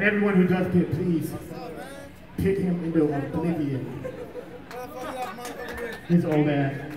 And everyone who does pit, please pick him into oblivion. His old ass.